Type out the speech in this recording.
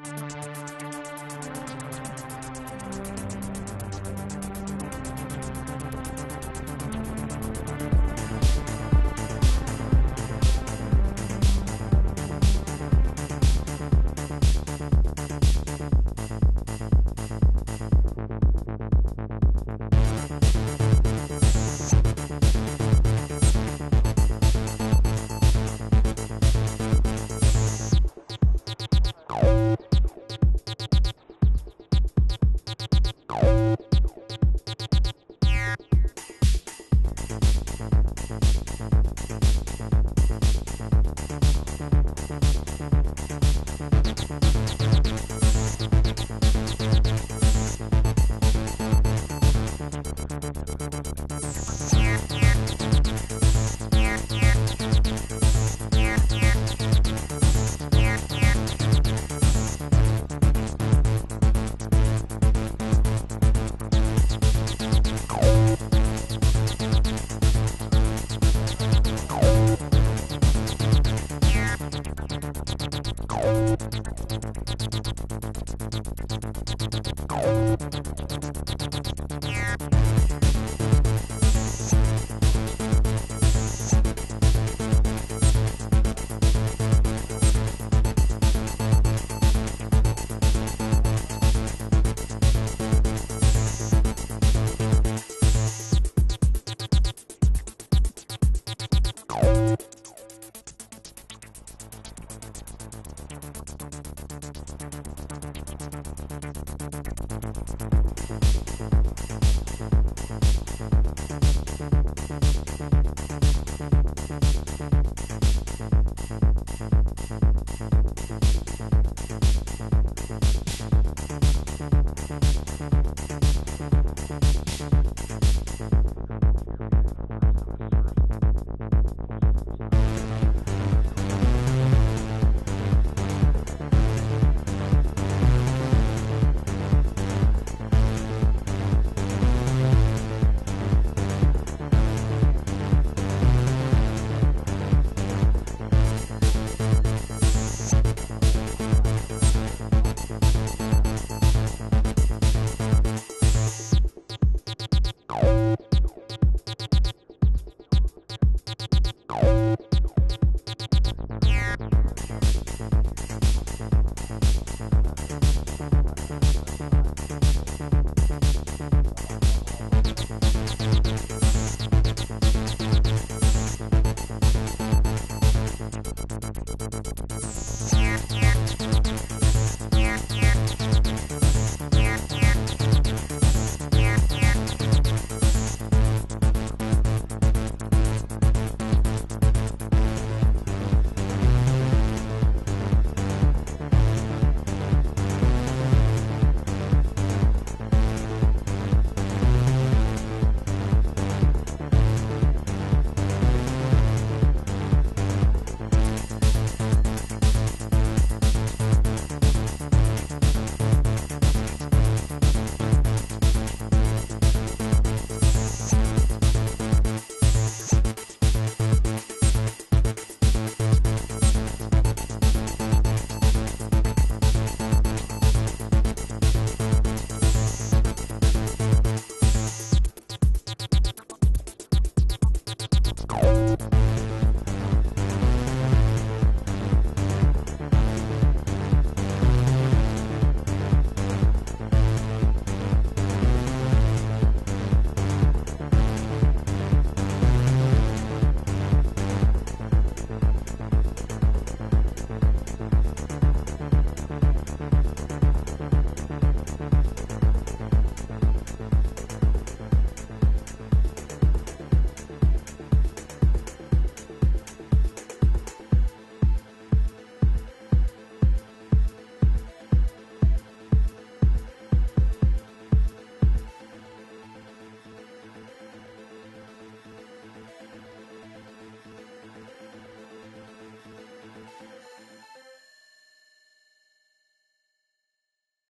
Música you